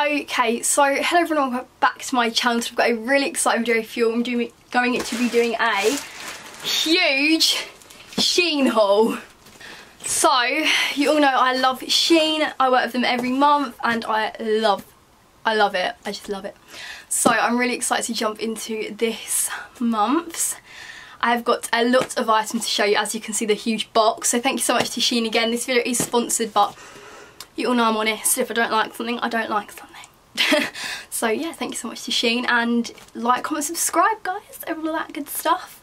Okay, so hello everyone, welcome back to my channel. So I've got a really exciting video for you. I'm doing, going to be doing a huge Shein haul. So, you all know I love Shein. I work with them every month and I love, I love it. I just love it. So I'm really excited to jump into this month's. I've got a lot of items to show you as you can see the huge box. So thank you so much to Shein again. This video is sponsored but you all know I'm honest. If I don't like something, I don't like something. so yeah, thank you so much to Shein and like, comment, subscribe guys, all that good stuff.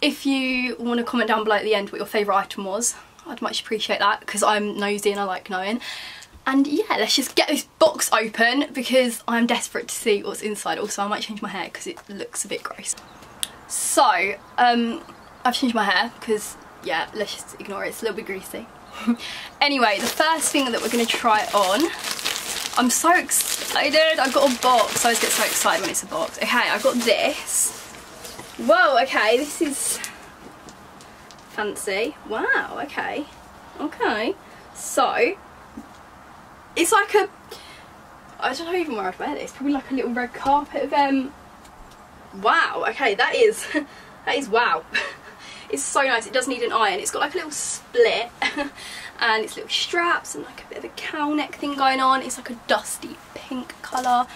If you want to comment down below at the end what your favourite item was, I'd much appreciate that because I'm nosy and I like knowing. And yeah, let's just get this box open because I'm desperate to see what's inside. Also, I might change my hair because it looks a bit gross. So, um, I've changed my hair because, yeah, let's just ignore it. It's a little bit greasy. anyway, the first thing that we're going to try on I'm so excited. I've got a box. I always get so excited when it's a box. Okay, I've got this. Whoa, okay, this is fancy. Wow, okay. Okay. So, it's like a, I don't know even where I'd wear this. Probably like a little red carpet of, um, wow, okay, that is, that is wow. it's so nice. It does need an iron. It's got like a little split and it's little straps and like a bit of a cow neck thing going on. It's like a dusty pink colour.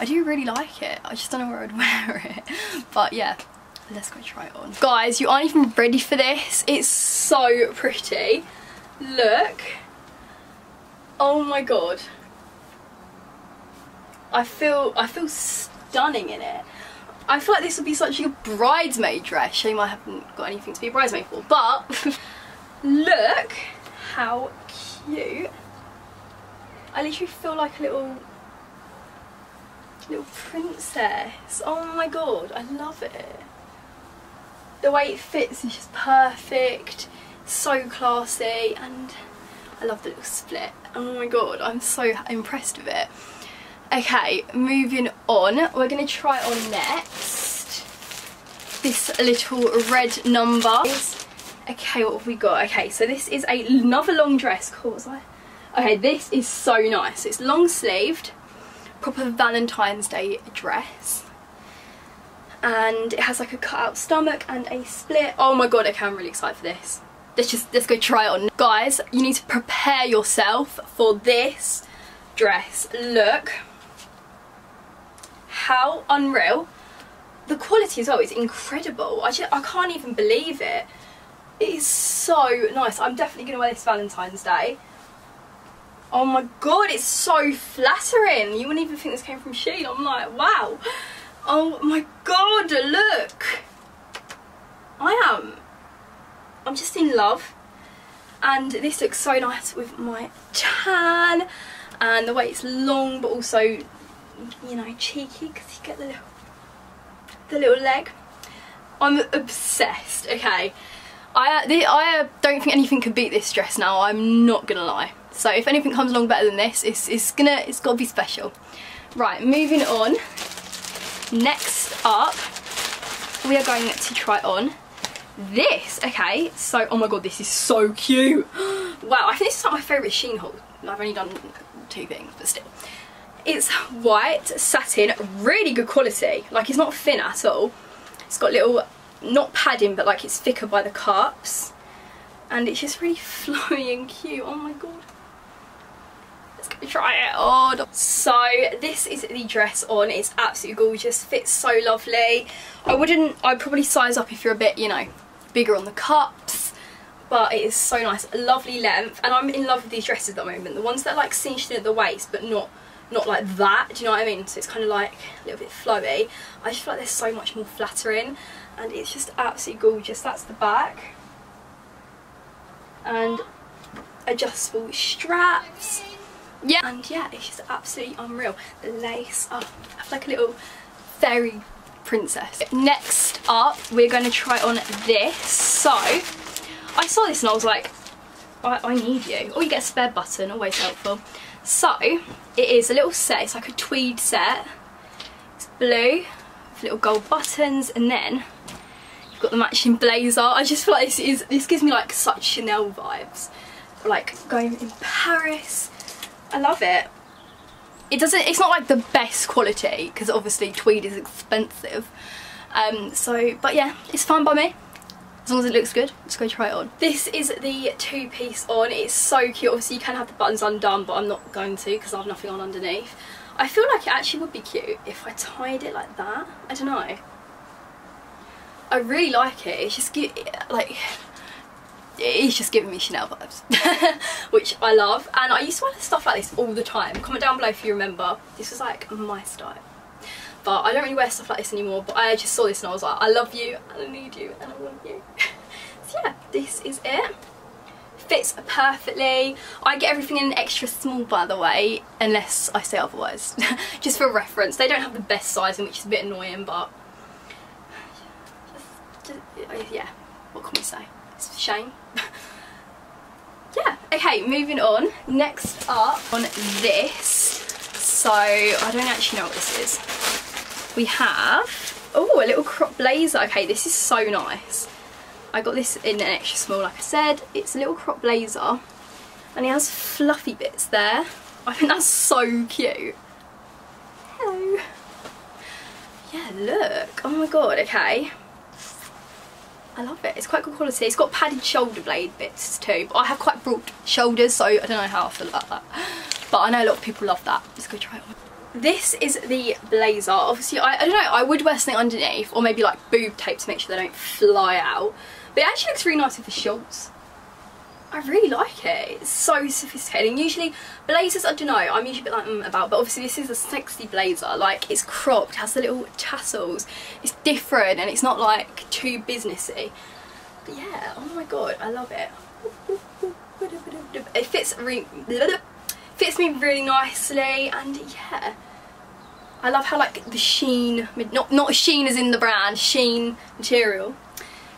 I do really like it. I just don't know where I'd wear it. But yeah, let's go try it on. Guys, you aren't even ready for this. It's so pretty. Look. Oh my god. I feel I feel stunning in it. I feel like this would be such a bridesmaid dress. Shame I haven't got anything to be a bridesmaid for. But look how cute. I literally feel like a little little princess. Oh my god, I love it. The way it fits is just perfect, so classy and I love the little split. Oh my god, I'm so impressed with it. Okay, moving on, we're going to try on next this little red number. Okay, what have we got? Okay, so this is a, another long dress. Cool, was I? Okay, this is so nice. It's long sleeved, proper Valentine's Day dress. And it has like a cut out stomach and a split. Oh my god, okay, I'm really excited for this. Let's just, let's go try it on. Guys, you need to prepare yourself for this dress. Look how unreal. The quality as well is incredible. I, just, I can't even believe it. It is so nice. I'm definitely going to wear this Valentine's Day. Oh my god, it's so flattering. You wouldn't even think this came from Shein. I'm like, wow. Oh my god, look. I am. I'm just in love. And this looks so nice with my tan. And the way it's long but also you know, cheeky because you get the little, the little leg. I'm obsessed, okay. I, the, I don't think anything could beat this dress now, I'm not gonna lie. So if anything comes along better than this, it's, it's gonna, it's gotta be special. Right, moving on. Next up, we are going to try on this, okay. So, oh my god, this is so cute. wow, I think this is like my favourite Shein haul. I've only done two things, but still. It's white satin, really good quality. Like it's not thin at all. It's got little, not padding, but like it's thicker by the cups. And it's just really flowy and cute. Oh my god. Let's go try it oh, on. So this is the dress on. It's absolutely gorgeous. Fits so lovely. I wouldn't, I'd probably size up if you're a bit, you know, bigger on the cups but it is so nice lovely length and I'm in love with these dresses at the moment the ones that are like cinched in at the waist but not not like that, do you know what I mean? So it's kind of like a little bit flowy. I just feel like they're so much more flattering and it's just absolutely gorgeous. That's the back. And adjustable straps. Yeah, and yeah, it's just absolutely unreal. The lace, oh, I feel like a little fairy princess. Next up, we're going to try on this. So, I saw this and I was like, I, I need you. Or you get a spare button, always helpful. So, it is a little set, it's like a tweed set. It's blue, with little gold buttons, and then you've got the matching blazer. I just feel like this is this gives me like such Chanel vibes. Like going in Paris. I love it. it doesn't, it's not like the best quality because obviously tweed is expensive. Um, so, but yeah, it's fine by me. As long as it looks good, let's go try it on. This is the two piece on. It's so cute. Obviously you can have the buttons undone, but I'm not going to because I have nothing on underneath. I feel like it actually would be cute if I tied it like that. I don't know. I really like it. It's just cute. like it's just giving me Chanel vibes, which I love. And I used to wear stuff like this all the time. Comment down below if you remember. This was like my style. But I don't really wear stuff like this anymore. But I just saw this and I was like, I love you and I need you and I want you. so yeah, this is it. Fits perfectly. I get everything in an extra small by the way, unless I say otherwise. just for reference. They don't have the best sizing, which is a bit annoying, but just, just, yeah, what can we say? It's a shame. yeah, okay, moving on. Next up on this, so I don't actually know what this is. We have, oh, a little crop blazer. Okay, this is so nice. I got this in an extra small, like I said. It's a little crop blazer and it has fluffy bits there. I think that's so cute. Hello. Yeah, look. Oh my god, okay. I love it. It's quite good quality. It's got padded shoulder blade bits too. But I have quite broad shoulders, so I don't know how I feel about that. But I know a lot of people love that. Let's go try it on. This is the blazer. Obviously, I, I don't know, I would wear something underneath or maybe like boob tape to make sure they don't fly out. But it actually looks really nice with the shorts. I really like it. It's so sophisticated. And usually blazers, I don't know, I'm usually a bit like mm, about, but obviously this is a sexy blazer. Like it's cropped, has the little tassels. It's different and it's not like too businessy. But yeah, oh my god, I love it. It fits really, fits me really nicely and yeah. I love how like the sheen, not, not sheen as in the brand, sheen material.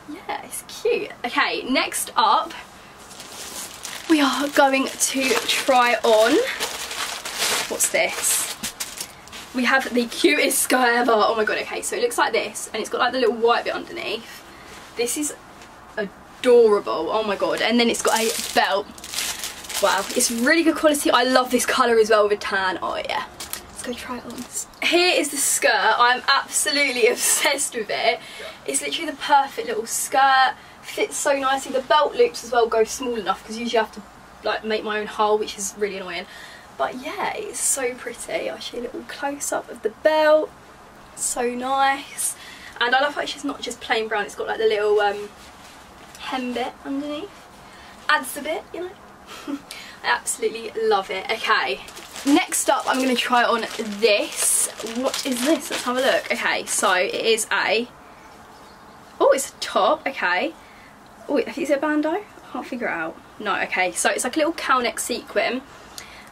Yeah, it's cute. Okay, next up we are going to try on, what's this? We have the cutest skirt ever. Oh my god, okay, so it looks like this and it's got like the little white bit underneath. This is adorable, oh my god. And then it's got a belt. Wow, it's really good quality. I love this colour as well with a tan. Oh yeah, let's go try it on. Here is the skirt. I'm absolutely obsessed with it. It's literally the perfect little skirt fits so nicely. The belt loops as well go small enough because usually I have to like make my own hole which is really annoying. But yeah, it's so pretty. I'll show you a little close up of the belt. So nice. And I love how it's not just plain brown, it's got like the little um, hem bit underneath. Adds a bit, you know. Absolutely love it. Okay, next up I'm going to try on this. What is this? Let's have a look. Okay, so it is a... Oh, it's a top. Okay. Oh, is it a bandeau? I can't figure it out. No, okay. So it's like a little cow neck sequin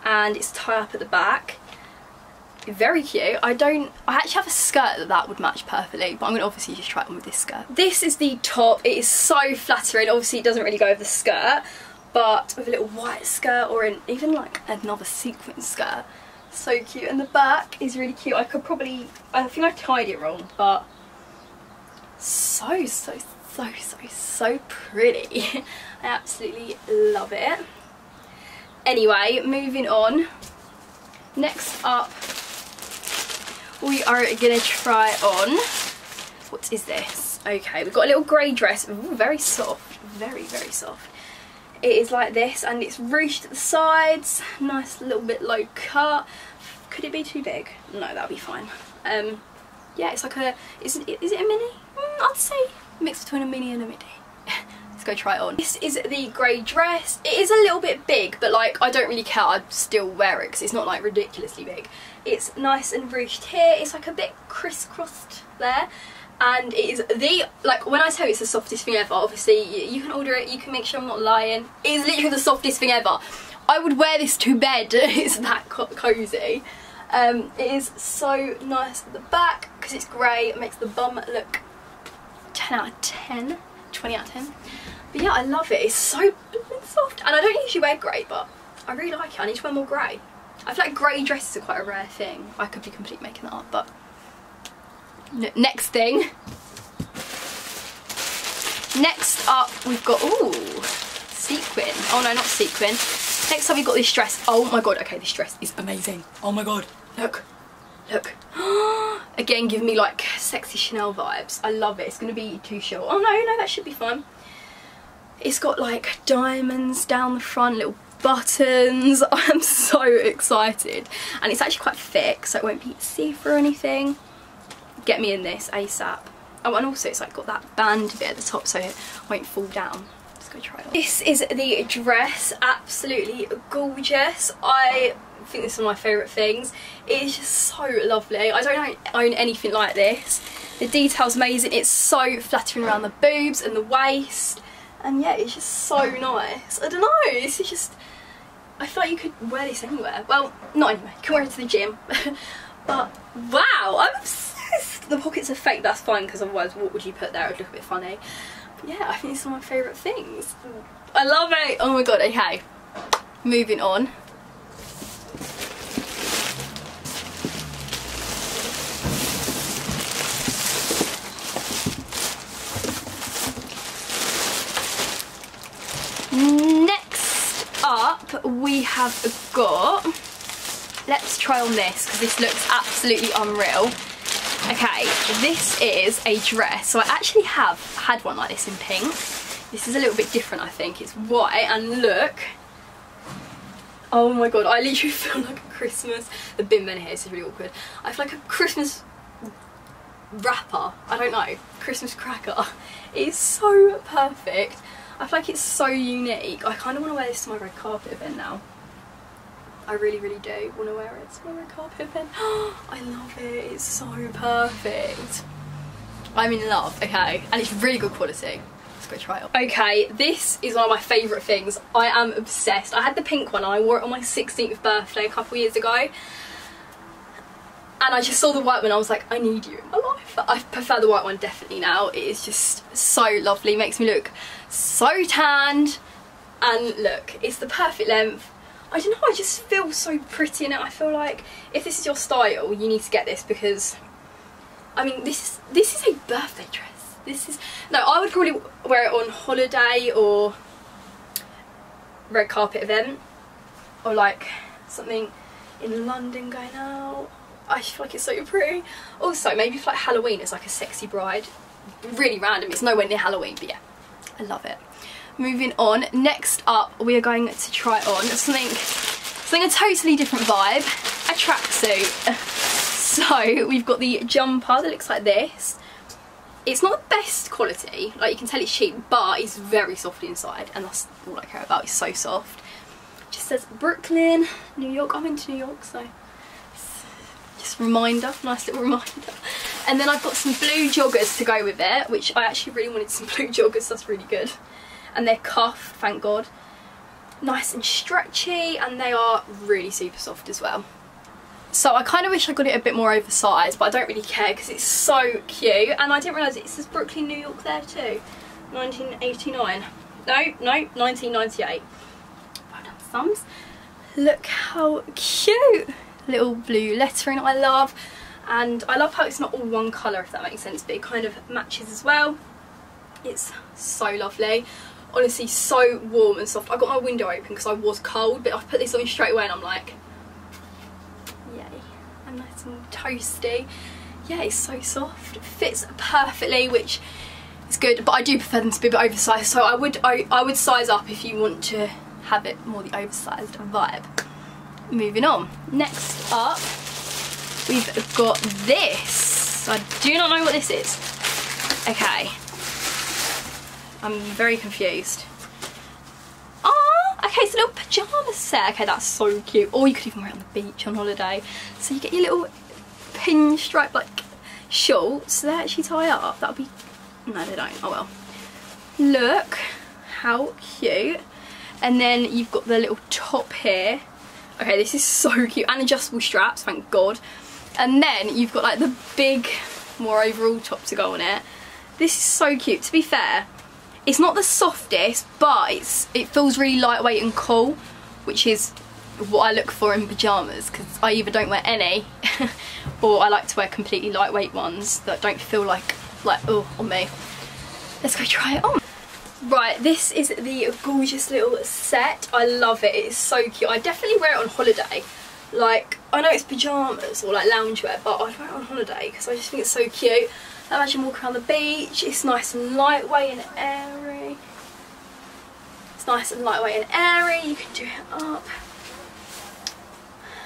and it's tied up at the back. Very cute. I don't, I actually have a skirt that that would match perfectly, but I'm going to obviously just try it on with this skirt. This is the top. It is so flattering. Obviously it doesn't really go with the skirt, but with a little white skirt or in, even like another sequin skirt. So cute. And the back is really cute. I could probably, I think I tied it wrong, but so, so, so, so, so pretty. I absolutely love it. Anyway, moving on. Next up, we are going to try on, what is this? Okay, we've got a little grey dress, Ooh, very soft, very, very soft. It is like this and it's ruched at the sides, nice little bit low cut. Could it be too big? No, that'll be fine. Um, yeah, it's like a, is, is it a mini? Mm, I'd say mix between a mini and a midi. Let's go try it on. This is the grey dress. It is a little bit big, but like I don't really care. I'd still wear it because it's not like ridiculously big. It's nice and ruched here. It's like a bit crisscrossed there. And it is the, like when I tell you it's the softest thing ever, obviously you, you can order it, you can make sure I'm not lying. It is literally the softest thing ever. I would wear this to bed, it's that co cosy. Um, it is so nice at the back because it's grey, it makes the bum look 10 out of 10, 20 out of 10. But yeah, I love it. It's so soft. And I don't usually wear grey, but I really like it. I need to wear more grey. I feel like grey dresses are quite a rare thing. I could be completely making that up, but... next thing. Next up, we've got, ooh, sequin. Oh no, not sequin. Next up we've got this dress. Oh my god, okay, this dress is amazing. Oh my god, look, look. Again, giving me like sexy Chanel vibes. I love it. It's going to be too short. Oh no, no, that should be fine. It's got like diamonds down the front, little buttons. I'm so excited. And it's actually quite thick, so it won't be see-through or anything. Get me in this ASAP. Oh, and also it's like got that band bit at the top so it won't fall down. Let's go try it on. This is the dress, absolutely gorgeous. I think this is one of my favourite things. It is just so lovely. I don't own anything like this. The detail's amazing. It's so flattering around the boobs and the waist. And yeah, it's just so nice. I don't know, is just... I feel like you could wear this anywhere. Well, not anywhere. You can wear it to the gym. but wow, I'm. The pockets are fake, that's fine, because otherwise what would you put there? It would look a bit funny. But yeah, I think it's one of my favourite things. I love it. Oh my god, okay. Moving on. Next up we have got, let's try on this because this looks absolutely unreal. Okay, this is a dress. So I actually have had one like this in pink. This is a little bit different I think. It's white and look. Oh my god, I literally feel like a Christmas, the bin men here, is really awkward. I feel like a Christmas wrapper, I don't know, Christmas cracker. It's so perfect. I feel like it's so unique. I kind of want to wear this to my red carpet event now. I really, really do want to wear it to my red carpet event. I love it. It's so perfect. I'm in love, okay? And it's really good quality. Let's go try it Okay, this is one of my favourite things. I am obsessed. I had the pink one and I wore it on my 16th birthday a couple years ago. And I just saw the white one I was like, I need you in my life. I prefer the white one definitely now. It is just so lovely. Makes me look so tanned and look it's the perfect length I don't know I just feel so pretty in it. I feel like if this is your style you need to get this because I mean this is this is a birthday dress. This is no I would probably wear it on holiday or red carpet event or like something in London going out. I feel like it's so pretty. Also maybe for like Halloween it's like a sexy bride. Really random it's nowhere near Halloween but yeah I love it. Moving on, next up we are going to try on something, something a totally different vibe, a tracksuit. So we've got the jumper that looks like this. It's not the best quality, like you can tell it's cheap, but it's very soft inside and that's all I care about, it's so soft. It just says Brooklyn, New York, I'm into New York so just reminder, nice little reminder. And then I've got some blue joggers to go with it, which I actually really wanted some blue joggers, that's really good. And they're cuff, thank God. Nice and stretchy, and they are really super soft as well. So I kind of wish I got it a bit more oversized, but I don't really care because it's so cute. And I didn't realise it says Brooklyn, New York there too. 1989. No, no, 1998. Well done, thumbs. Look how cute. Little blue lettering I love and I love how it's not all one colour if that makes sense but it kind of matches as well it's so lovely honestly so warm and soft I got my window open because I was cold but I put this on straight away and I'm like yay I'm nice and toasty yeah it's so soft it fits perfectly which is good but I do prefer them to be a bit oversized so I would I, I would size up if you want to have it more the oversized vibe moving on next up we've got this. I do not know what this is. Okay. I'm very confused. Oh, okay, it's a little pyjama set. Okay, that's so cute. Or you could even wear it on the beach on holiday. So you get your little pinstripe like shorts. They actually tie up. That'll be... No, they don't. Oh well. Look how cute. And then you've got the little top here. Okay, this is so cute. And adjustable straps, thank God and then you've got like the big more overall top to go on it this is so cute to be fair it's not the softest but it's it feels really lightweight and cool which is what I look for in pyjamas because I either don't wear any or I like to wear completely lightweight ones that don't feel like like oh on me let's go try it on Right, this is the gorgeous little set. I love it. It's so cute. I definitely wear it on holiday. Like, I know it's pyjamas or like loungewear, but I'd wear it on holiday because I just think it's so cute. Imagine walking around the beach. It's nice and lightweight and airy. It's nice and lightweight and airy. You can do it up.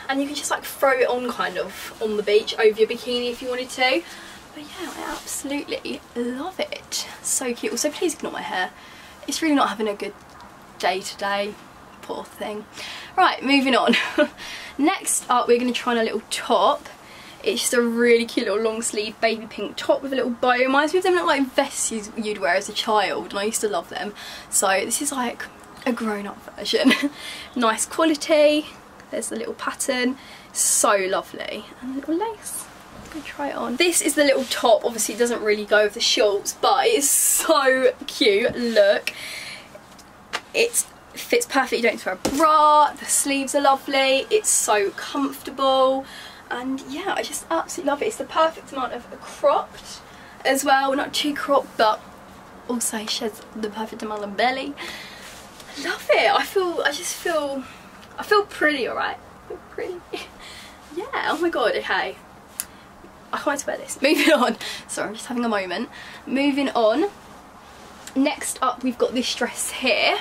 And you can just like throw it on kind of on the beach over your bikini if you wanted to. But yeah, I absolutely love it. So cute. Also, please ignore my hair. It's really not having a good day today. Poor thing. Right, moving on. Next up, we're going to try on a little top. It's just a really cute little long sleeve baby pink top with a little bow. It Reminds me of them little like vests you'd wear as a child and I used to love them. So this is like a grown up version. nice quality. There's the little pattern. So lovely. And a little lace go try it on. This is the little top, obviously it doesn't really go with the shorts, but it's so cute, look. It fits perfectly, you don't need to wear a bra, the sleeves are lovely, it's so comfortable, and yeah, I just absolutely love it. It's the perfect amount of cropped as well, not too cropped, but also sheds the perfect amount of belly. I love it, I feel, I just feel, I feel pretty, alright? Feel pretty. yeah, oh my god, okay. I can't wait to wear this. Moving on. Sorry, I'm just having a moment. Moving on. Next up, we've got this dress here.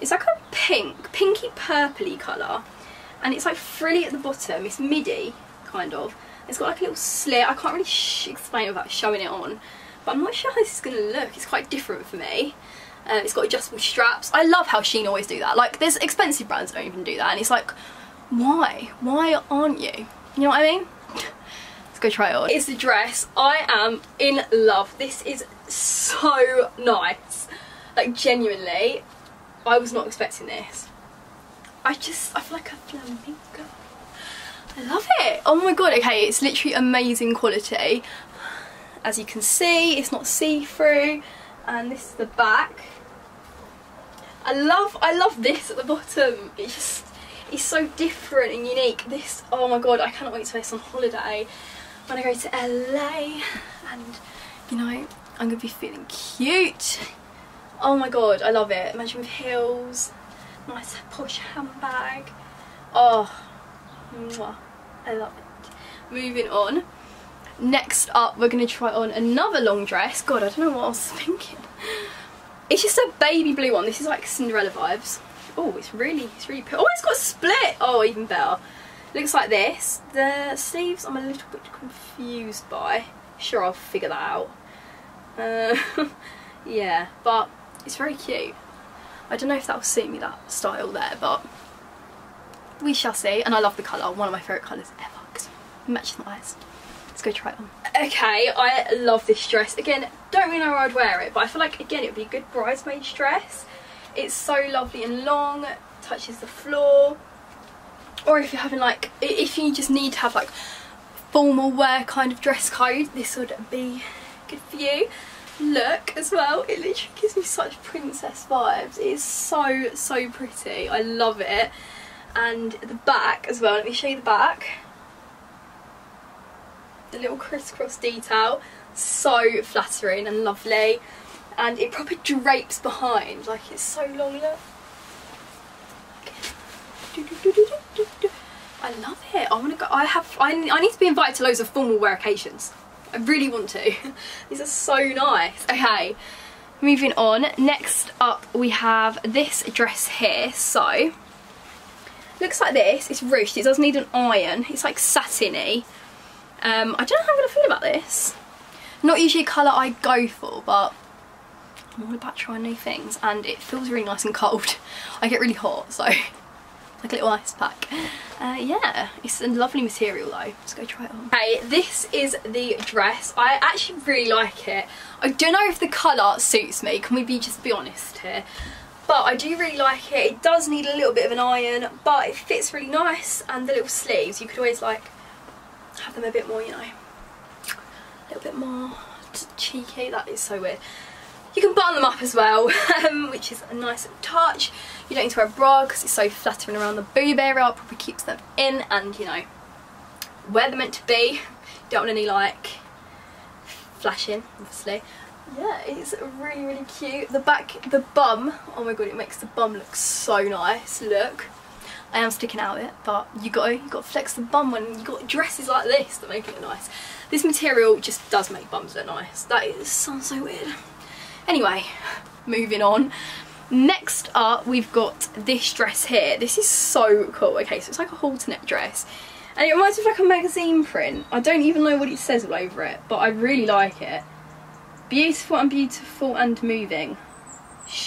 It's like a pink, pinky purpley colour. And it's like frilly at the bottom. It's midi, kind of. It's got like a little slit. I can't really explain it without showing it on. But I'm not sure how this is going to look. It's quite different for me. Um, it's got adjustable straps. I love how Shein always do that. Like, there's expensive brands that don't even do that. And it's like, why? Why aren't you? You know what I mean? Let's go try it on. It's the dress. I am in love. This is so nice. Like genuinely, I was not expecting this. I just, I feel like a flamingo. I love it. Oh my god, okay, it's literally amazing quality. As you can see, it's not see-through. And this is the back. I love, I love this at the bottom. It's just, it's so different and unique. This, oh my god, I cannot wait to wear this on holiday when I go to LA and you know I'm gonna be feeling cute oh my god I love it imagine with heels nice posh handbag. Oh I love it. Moving on. Next up we're gonna try on another long dress. God I don't know what I was thinking. It's just a baby blue one. This is like Cinderella vibes. Oh it's really it's really oh it's got a split! Oh even better. Looks like this. The sleeves I'm a little bit confused by. Sure, I'll figure that out. Uh, yeah, but it's very cute. I don't know if that will suit me, that style there, but we shall see. And I love the colour, one of my favourite colours ever, because it matches my eyes. Let's go try it on. Okay, I love this dress. Again, don't really know where I'd wear it, but I feel like, again, it would be a good bridesmaid dress. It's so lovely and long, touches the floor or if you're having like if you just need to have like formal wear kind of dress code this would be good for you look as well it literally gives me such princess vibes it is so so pretty I love it and the back as well let me show you the back the little crisscross detail so flattering and lovely and it probably drapes behind like it's so long look I love it. I want to go. I have. I, I need to be invited to loads of formal wear occasions. I really want to. These are so nice. Okay, moving on. Next up, we have this dress here. So, looks like this. It's ruched. It does need an iron. It's like satiny. Um, I don't know how I'm going to feel about this. Not usually a colour I go for, but I'm all about trying new things. And it feels really nice and cold. I get really hot, so like a little ice pack. Uh, yeah, it's a lovely material though. Let's go try it on. Okay, this is the dress. I actually really like it. I don't know if the colour suits me. Can we be just be honest here? But I do really like it. It does need a little bit of an iron, but it fits really nice. And the little sleeves, you could always like have them a bit more, you know, a little bit more cheeky. That is so weird. You can button them up as well, um, which is a nice touch. You don't need to wear a bra because it's so flattering around the boob area. Probably keeps them in and, you know, where they're meant to be. Don't want any, like, flashing, obviously. yeah, it's really, really cute. The back, the bum, oh my god, it makes the bum look so nice. Look. I am sticking out it, but you got you got to flex the bum when you got dresses like this that make it look nice. This material just does make bums look nice. That is, sounds so weird. Anyway, moving on. Next up, we've got this dress here. This is so cool. Okay, so it's like a halter neck dress. And it reminds me of like a magazine print. I don't even know what it says all over it, but I really like it. Beautiful and beautiful and moving.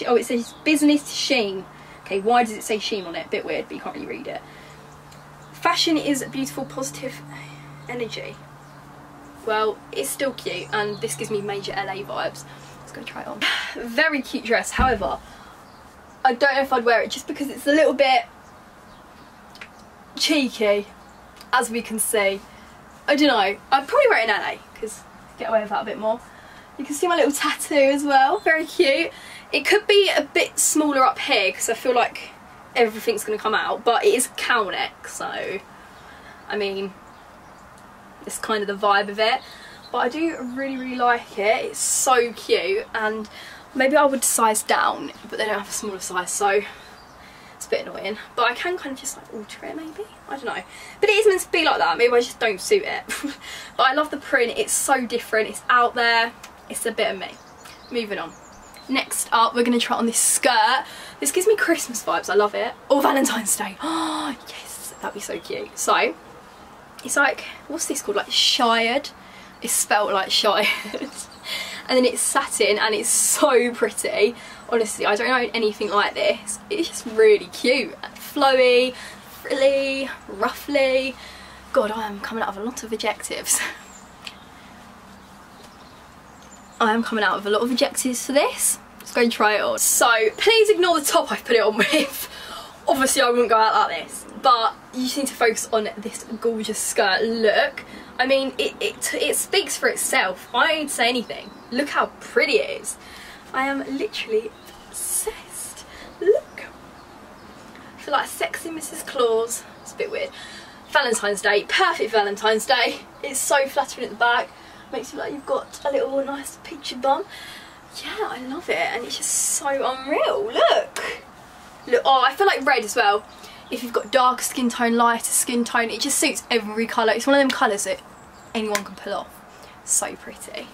Oh, it says business sheen. Okay, why does it say sheen on it? A Bit weird, but you can't really read it. Fashion is beautiful, positive energy. Well, it's still cute, and this gives me major LA vibes. Let's go try it on. Very cute dress, however, I don't know if I'd wear it just because it's a little bit cheeky, as we can see. I don't know, I'd probably wear it in LA, because get away with that a bit more. You can see my little tattoo as well, very cute. It could be a bit smaller up here because I feel like everything's going to come out, but it is cow neck, so I mean, it's kind of the vibe of it. But I do really, really like it. It's so cute, and maybe I would size down, but they don't have a smaller size, so it's a bit annoying. But I can kind of just like alter it, maybe. I don't know. But it is meant to be like that. Maybe I just don't suit it. but I love the print. It's so different. It's out there. It's a bit of me. Moving on. Next up, we're going to try on this skirt. This gives me Christmas vibes. I love it. Or Valentine's Day. Oh, yes. That'd be so cute. So, it's like, what's this called? Like shired. It's spelt like shired. and then it's satin and it's so pretty. Honestly, I don't know anything like this. It's just really cute. Flowy, frilly, ruffly. God, I am coming out of a lot of adjectives. I am coming out of a lot of adjectives for this. Let's go and try it on. So please ignore the top I've put it on with. Obviously I wouldn't go out like this, but you just need to focus on this gorgeous skirt look. I mean, it, it, it speaks for itself. I don't say anything. Look how pretty it is. I am literally obsessed. Look. I feel like sexy Mrs. Claus. It's a bit weird. Valentine's Day, perfect Valentine's Day. It's so flattering at the back makes you like you've got a little nice peachy bum. Yeah, I love it and it's just so unreal. Look! Look, oh, I feel like red as well. If you've got darker skin tone, lighter skin tone, it just suits every colour. It's one of them colours that anyone can pull off. So pretty.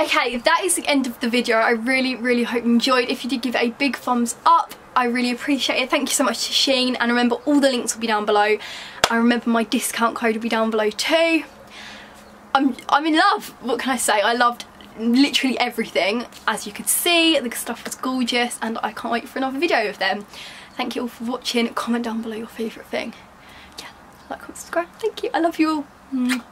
Okay, that is the end of the video. I really, really hope you enjoyed. If you did give it a big thumbs up, I really appreciate it. Thank you so much to Shein. And remember, all the links will be down below. I remember my discount code will be down below too. I'm, I'm in love. What can I say? I loved literally everything. As you could see, the stuff was gorgeous and I can't wait for another video of them. Thank you all for watching. Comment down below your favourite thing. Like, comment, subscribe. Thank you. I love you all.